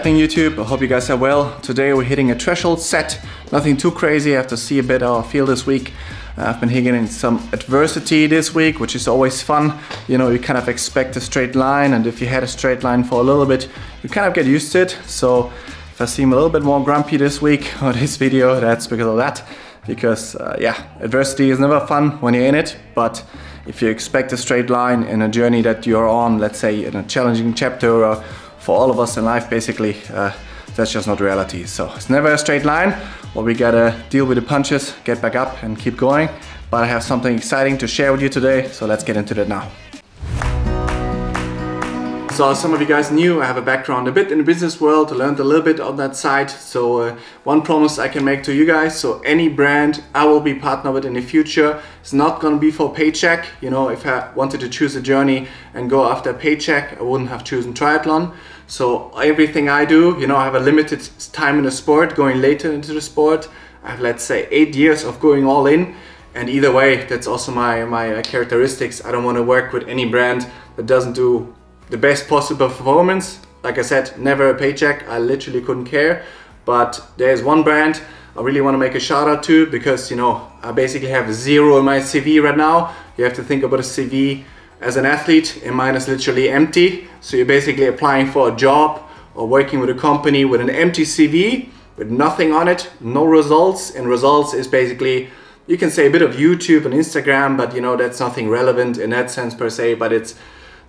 Happening YouTube? I hope you guys are well. Today we're hitting a threshold set. Nothing too crazy. I have to see a bit how I feel this week. Uh, I've been hitting some adversity this week, which is always fun. You know, you kind of expect a straight line and if you had a straight line for a little bit, you kind of get used to it. So if I seem a little bit more grumpy this week on this video, that's because of that. Because uh, yeah, adversity is never fun when you're in it, but if you expect a straight line in a journey that you're on, let's say in a challenging chapter or for all of us in life basically, uh, that's just not reality. So it's never a straight line, but we gotta deal with the punches, get back up and keep going. But I have something exciting to share with you today, so let's get into that now. So some of you guys knew I have a background a bit in the business world, I learned a little bit on that side. So uh, one promise I can make to you guys, so any brand I will be partnered with in the future is not gonna be for paycheck. You know, if I wanted to choose a journey and go after paycheck, I wouldn't have chosen triathlon. So everything I do, you know, I have a limited time in the sport, going later into the sport. I have, let's say, eight years of going all in. And either way, that's also my, my characteristics. I don't want to work with any brand that doesn't do the best possible performance. Like I said, never a paycheck. I literally couldn't care. But there's one brand I really want to make a shout out to because, you know, I basically have zero in my CV right now. You have to think about a CV as an athlete and mine is literally empty. So you're basically applying for a job or working with a company with an empty CV with nothing on it, no results. And results is basically, you can say a bit of YouTube and Instagram, but you know, that's nothing relevant in that sense per se, but it's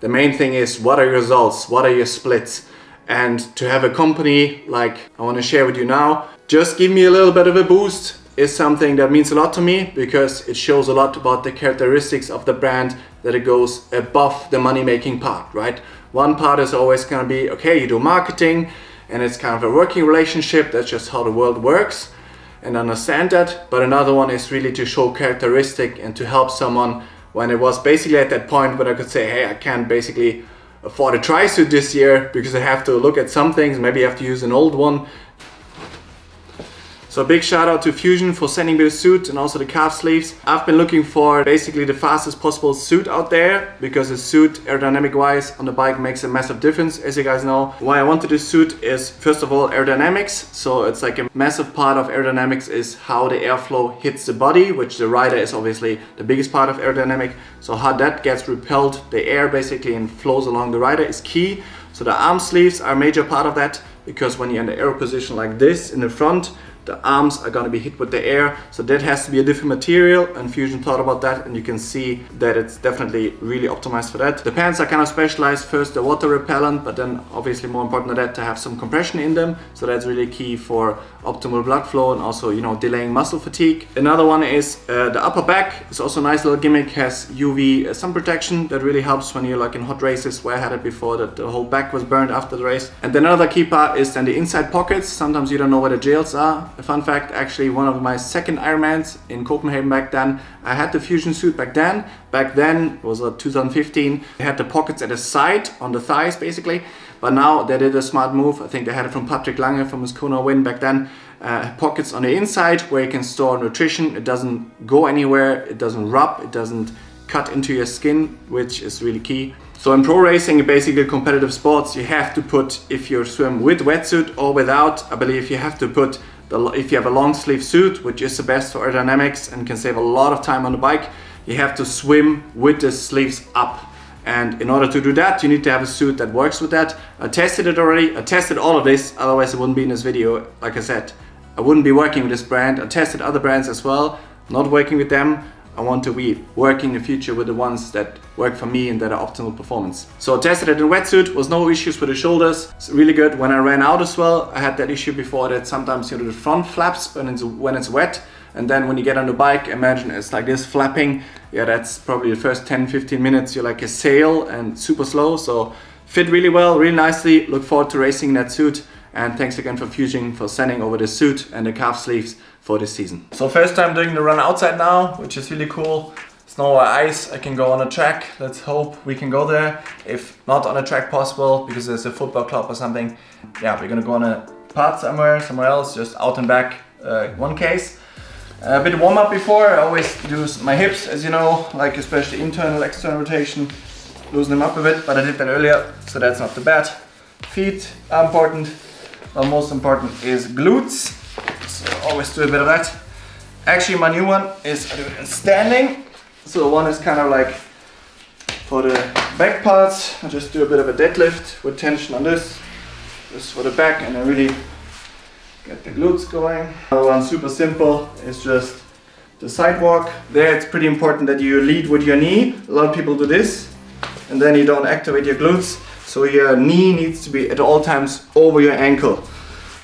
the main thing is what are your results? What are your splits? And to have a company like I want to share with you now, just give me a little bit of a boost is something that means a lot to me because it shows a lot about the characteristics of the brand that it goes above the money making part, right? One part is always going to be, okay, you do marketing and it's kind of a working relationship. That's just how the world works and understand that. But another one is really to show characteristic and to help someone when it was basically at that point when I could say, hey, I can't basically afford a tri-suit this year because I have to look at some things, maybe I have to use an old one so big shout out to Fusion for sending me the suit and also the calf sleeves. I've been looking for basically the fastest possible suit out there because the suit aerodynamic wise on the bike makes a massive difference as you guys know. Why I wanted this suit is first of all aerodynamics. So it's like a massive part of aerodynamics is how the airflow hits the body which the rider is obviously the biggest part of aerodynamic. So how that gets repelled, the air basically and flows along the rider is key. So the arm sleeves are a major part of that because when you're in the aero position like this in the front the arms are to be hit with the air. So that has to be a different material and Fusion thought about that and you can see that it's definitely really optimized for that. The pants are kind of specialized. First the water repellent but then obviously more important than that to have some compression in them. So that's really key for optimal blood flow and also you know delaying muscle fatigue. Another one is uh, the upper back. It's also a nice little gimmick. Has UV uh, sun protection. That really helps when you're like in hot races where I had it before that the whole back was burned after the race. And then another key part is then the inside pockets. Sometimes you don't know where the gels are a fun fact, actually one of my second Ironmans in Copenhagen back then, I had the fusion suit back then. Back then, it was uh, 2015, they had the pockets at the side, on the thighs basically. But now they did a smart move. I think they had it from Patrick Lange from his Kona win back then. Uh, pockets on the inside where you can store nutrition. It doesn't go anywhere, it doesn't rub, it doesn't cut into your skin, which is really key. So in pro racing, basically competitive sports, you have to put, if you swim with wetsuit or without, I believe you have to put the, if you have a long sleeve suit, which is the best for aerodynamics and can save a lot of time on the bike, you have to swim with the sleeves up. And in order to do that, you need to have a suit that works with that. I tested it already. I tested all of this, otherwise it wouldn't be in this video. Like I said, I wouldn't be working with this brand. I tested other brands as well, not working with them. I want to be working in the future with the ones that work for me and that are optimal performance. So I tested it in wetsuit, was no issues with the shoulders. It's really good. When I ran out as well, I had that issue before that sometimes you know the front flaps when it's, when it's wet and then when you get on the bike, imagine it's like this flapping. Yeah, that's probably the first 10, 15 minutes. You're like a sail and super slow. So fit really well, really nicely. Look forward to racing in that suit. And thanks again for Fusion for sending over the suit and the calf sleeves for this season. So first time doing the run outside now, which is really cool. Snow or ice, I can go on a track. Let's hope we can go there. If not on a track possible, because there's a football club or something, yeah, we're gonna go on a path somewhere, somewhere else, just out and back, uh, one case. A bit warm up before, I always do my hips, as you know, like especially internal, external rotation, loosen them up a bit, but I did that earlier, so that's not too bad. feet are important, but most important is glutes. So always do a bit of that. Actually, my new one is standing. So one is kind of like for the back parts. I just do a bit of a deadlift with tension on this. This for the back, and I really get the glutes going. Another one super simple is just the sidewalk. There it's pretty important that you lead with your knee. A lot of people do this and then you don't activate your glutes. So your knee needs to be at all times over your ankle.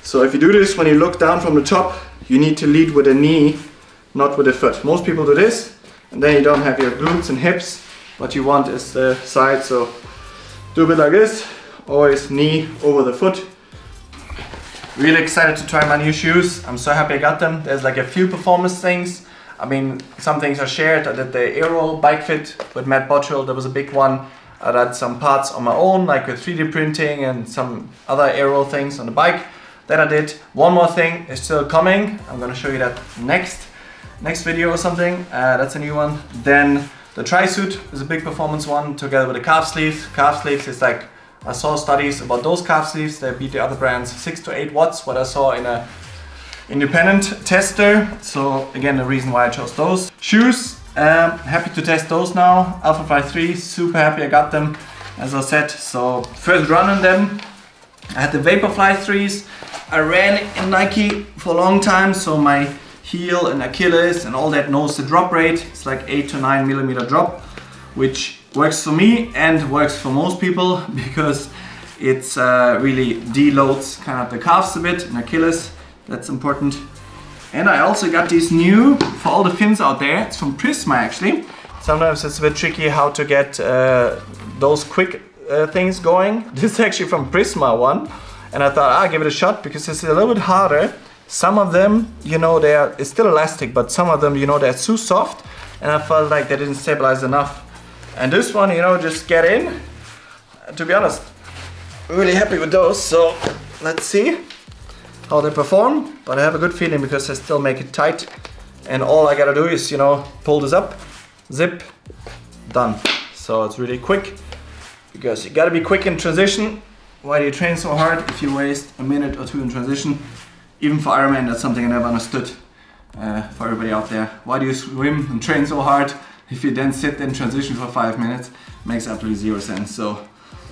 So if you do this when you look down from the top, you need to lead with the knee, not with the foot. Most people do this and then you don't have your glutes and hips. What you want is the side. So do a bit like this, always knee over the foot Really excited to try my new shoes. I'm so happy I got them. There's like a few performance things. I mean, some things are shared. I did the Aero bike fit with Matt Bottrill. That was a big one. I did some parts on my own, like with 3D printing and some other Aero things on the bike that I did. One more thing is still coming. I'm gonna show you that next next video or something. Uh, that's a new one. Then the tri-suit is a big performance one together with the calf sleeves. Calf sleeves is like I saw studies about those calf sleeves, they beat the other brands 6 to 8 watts, what I saw in a independent tester. So again, the reason why I chose those. Shoes, um, happy to test those now. Alphafly 3, super happy I got them, as I said. So first run on them, I had the Vaporfly 3s. I ran in Nike for a long time, so my heel and Achilles and all that knows the drop rate. It's like 8 to 9 millimeter drop, which works for me and works for most people because it uh, really deloads kind of the calves a bit and Achilles. That's important. And I also got these new for all the fins out there. It's from Prisma actually. Sometimes it's a bit tricky how to get uh, those quick uh, things going. This is actually from Prisma one. And I thought I'll ah, give it a shot because it's a little bit harder. Some of them, you know, they are, it's still elastic, but some of them, you know, they're too soft. And I felt like they didn't stabilize enough. And this one, you know, just get in. To be honest, really happy with those. So let's see how they perform. But I have a good feeling because I still make it tight. And all I gotta do is, you know, pull this up, zip, done. So it's really quick because you gotta be quick in transition. Why do you train so hard if you waste a minute or two in transition? Even for Ironman, that's something I never understood. Uh, for everybody out there, why do you swim and train so hard if you then sit in transition for five minutes, makes absolutely zero sense. So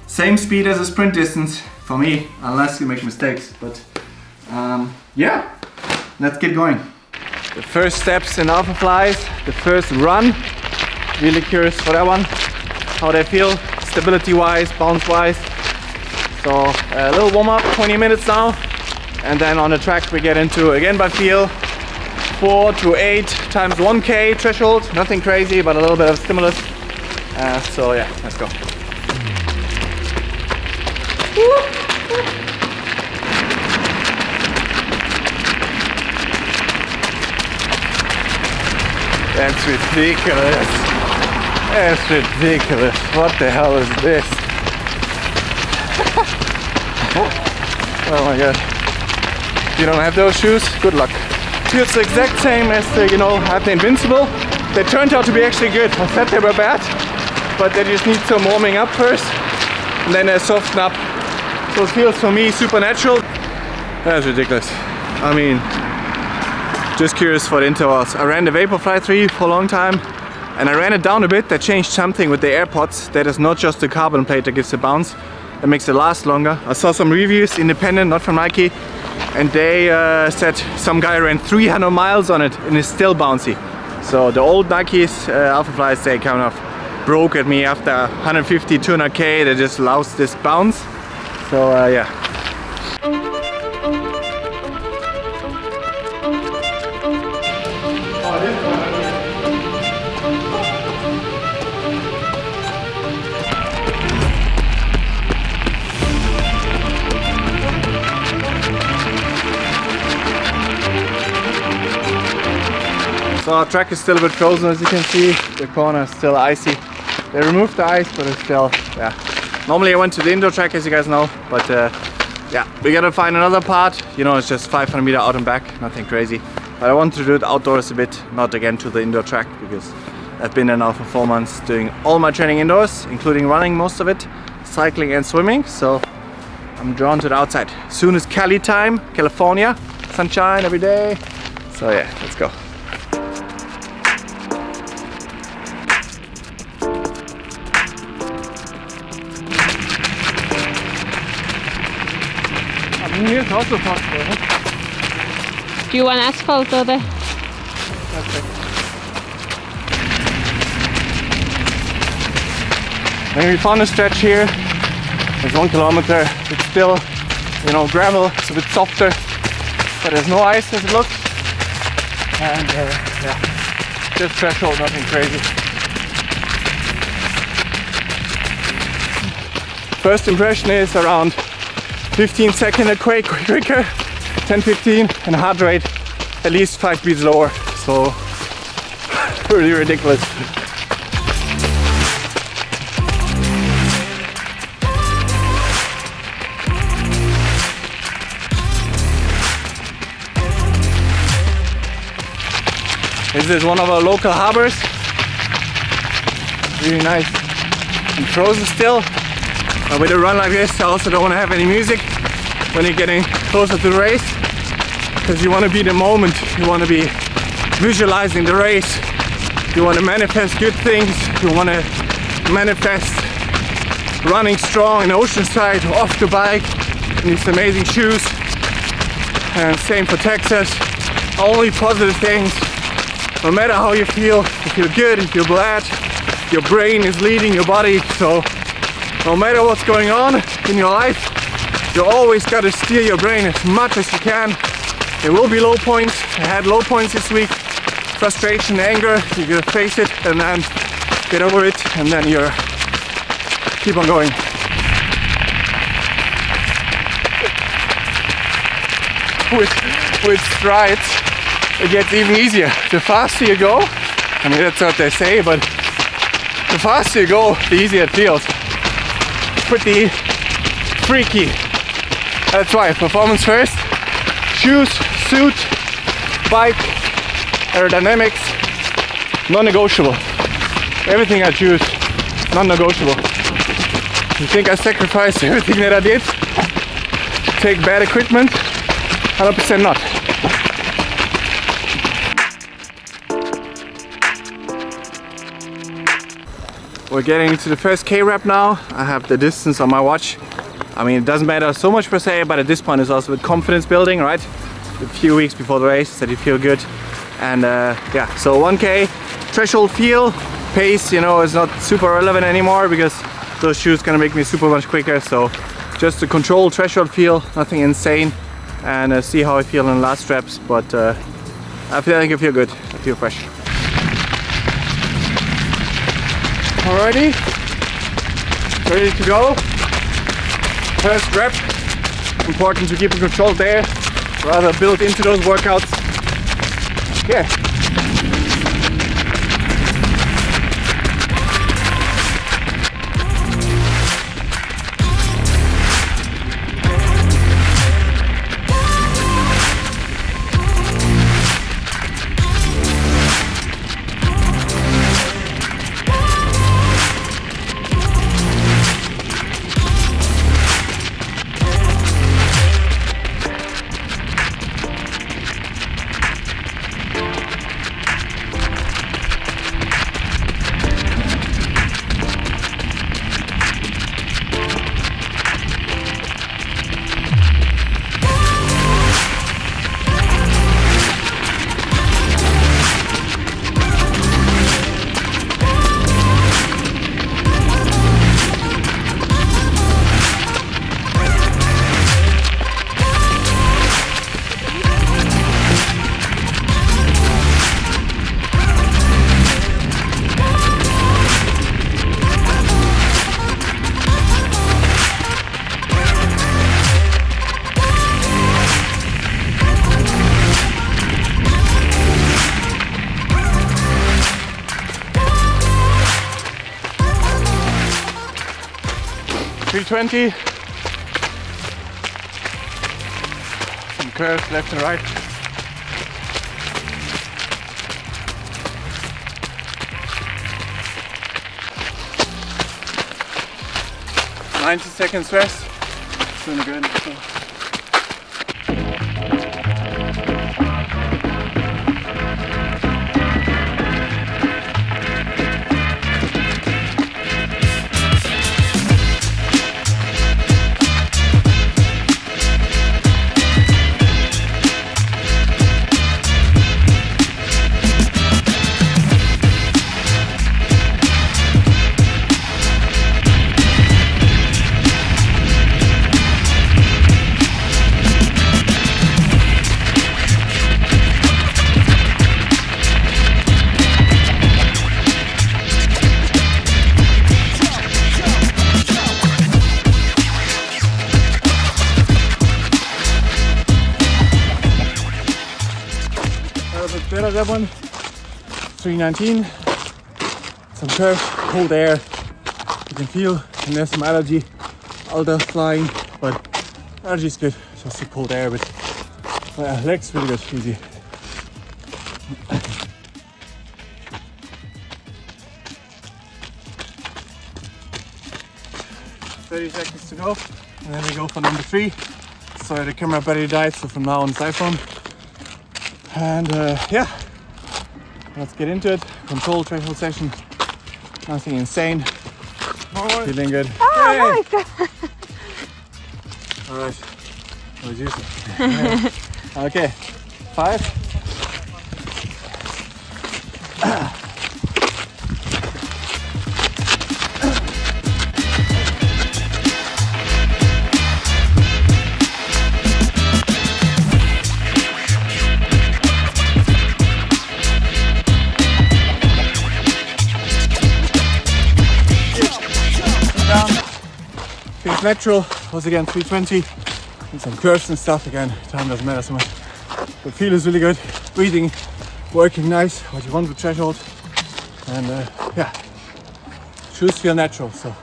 same speed as a sprint distance for me, unless you make mistakes. But um, yeah, let's get going. The first steps in Alphaflys, the first run. Really curious for that one, how they feel, stability wise, bounce wise. So a little warm up, 20 minutes now. And then on the track we get into again by feel, 4 to 8 times 1k threshold. Nothing crazy, but a little bit of stimulus. Uh, so yeah, let's go. That's ridiculous. That's ridiculous. What the hell is this? Oh my god. If you don't have those shoes, good luck feels the exact same as the, you know, had the Invincible. They turned out to be actually good. I said they were bad, but they just need some warming up first, and then they soften up. So it feels for me supernatural. That's ridiculous. I mean, just curious for the intervals. I ran the Vaporfly 3 for a long time, and I ran it down a bit. They changed something with the AirPods. That is not just the carbon plate that gives the bounce. That makes it last longer. I saw some reviews, independent, not from Nike, and they uh, said some guy ran 300 miles on it and it's still bouncy. So the old Nikes, uh, Alphaflys, they kind of broke at me after 150, 200k, they just lost this bounce. So uh, yeah, our track is still a bit frozen as you can see. The corner is still icy. They removed the ice, but it's still, yeah. Normally I went to the indoor track as you guys know, but uh, yeah, we gotta find another part. You know, it's just 500 meter out and back, nothing crazy. But I want to do it outdoors a bit, not again to the indoor track because I've been there now for four months doing all my training indoors, including running most of it, cycling and swimming. So I'm drawn to the outside. Soon is Cali time, California. Sunshine every day. So yeah, let's. Here is also possible. Huh? Do you want asphalt over? Perfect. When we found a stretch here, it's one kilometer. It's still, you know, gravel. It's a bit softer, but there's no ice as it looks. And uh, yeah, just threshold, nothing crazy. First impression is around 15 second a quake quicker, 10 15, and heart rate at least 5 beats lower. So, pretty ridiculous. This is one of our local harbors. Really nice and frozen still. But with a run like this, I also don't want to have any music when you're getting closer to the race because you want to be in the moment, you want to be visualizing the race, you want to manifest good things, you want to manifest running strong in Oceanside off the bike in these amazing shoes. And same for Texas, only positive things no matter how you feel, if you feel good, if you feel glad, your brain is leading your body. So no matter what's going on in your life, you always got to steer your brain as much as you can. There will be low points. I had low points this week. Frustration, anger, you gotta face it and then get over it and then you're keep on going. With, with strides it gets even easier. The faster you go, I mean that's what they say, but the faster you go, the easier it feels. Pretty freaky. That's why performance first. Shoes, suit, bike, aerodynamics, non-negotiable. Everything I choose, non-negotiable. You think I sacrificed everything that I did? Take bad equipment? 100% not. We're getting to the first K-rep now. I have the distance on my watch. I mean, it doesn't matter so much per se, but at this point it's also with confidence building, right? A few weeks before the race that you feel good. And uh, yeah, so 1K, threshold feel, pace, you know, is not super relevant anymore because those shoes gonna make me super much quicker. So just to control threshold feel, nothing insane. And uh, see how I feel in the last reps. But uh, I feel like I feel good, I feel fresh. Alrighty, ready to go. First rep, important to keep in control there, rather build into those workouts. Yeah. Twenty. Some curves left and right. Ninety seconds rest. doing good. So. That one. 319. Some curve, cold air. You can feel and there's some allergy. Alda flying, but allergy is good. Just the cold air, but uh, legs really good, easy. Thirty seconds to go, and then we go for number three. Sorry, the camera battery died, so from now on it's iPhone. And uh, yeah, let's get into it. Control threshold session. Nothing insane. Feeling good. Oh, Hey! nice. All right. That was okay. Five. Natural. Was again 320 and some curves and stuff again. Time doesn't matter so much. The feel is really good. Breathing, working nice. What you want with threshold. And uh, yeah, shoes feel natural. So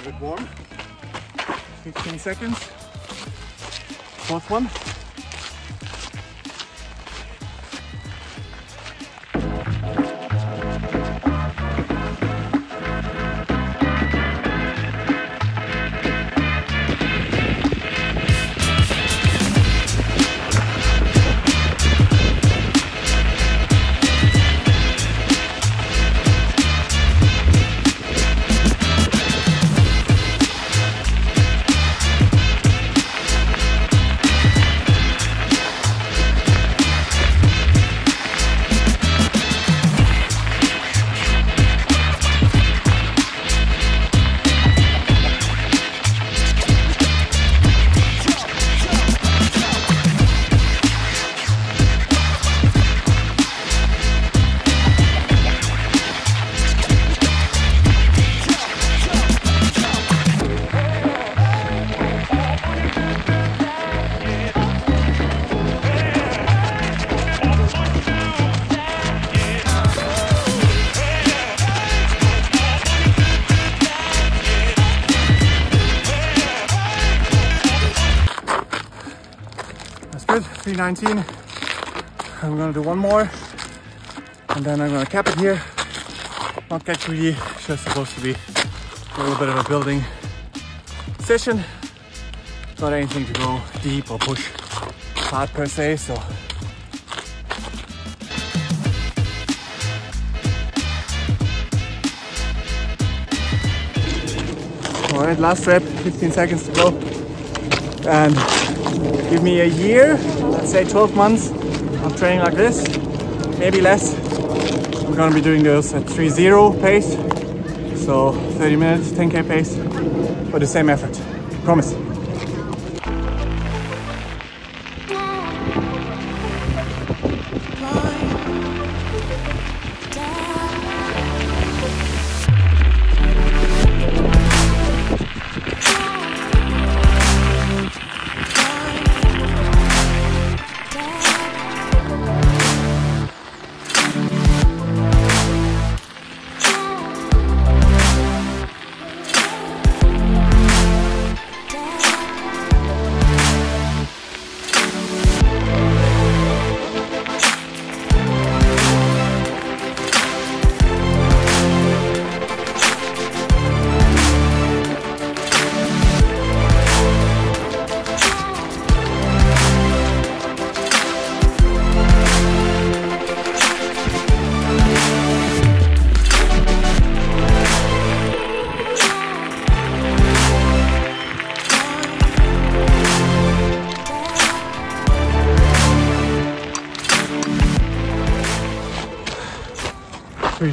a bit warm. 15 seconds. Fourth one. 319. I'm gonna do one more. And then I'm gonna cap it here. Not get greedy. It's just supposed to be a little bit of a building session. Not anything to go deep or push hard per se, so All right, last rep, 15 seconds to go. And give me a year, let's say 12 months of training like this, maybe less. I'm gonna be doing those at 3-0 pace. So 30 minutes, 10k pace, for the same effort. Promise.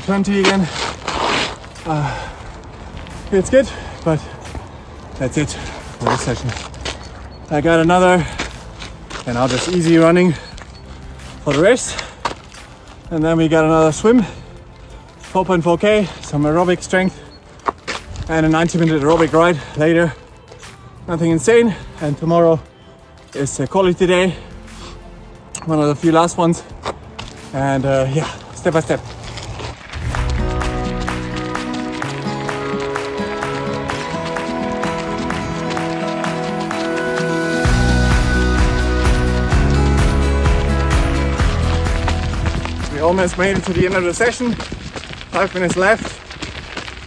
320 again. Uh, it's good, but that's it for this session. I got another, and I'll just easy running for the rest. And then we got another swim, 4.4k, some aerobic strength, and a 90 minute aerobic ride later. Nothing insane. And tomorrow is a quality day, one of the few last ones. And uh, yeah, step by step. Almost made it to the end of the session. Five minutes left.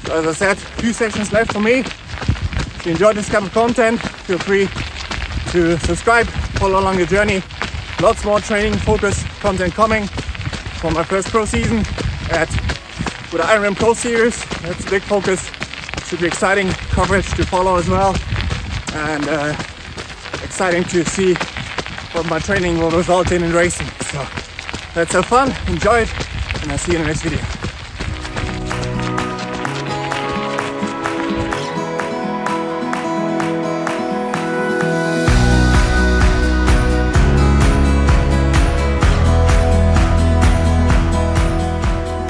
So as I said, two sessions left for me. If you enjoyed this kind of content, feel free to subscribe, follow along the journey. Lots more training focus content coming for my first pro season at with the Ironman Pro Series. That's a big focus. Should be exciting coverage to follow as well, and uh, exciting to see what my training will result in in racing. So let's have fun, enjoy it, and I'll see you in the next video.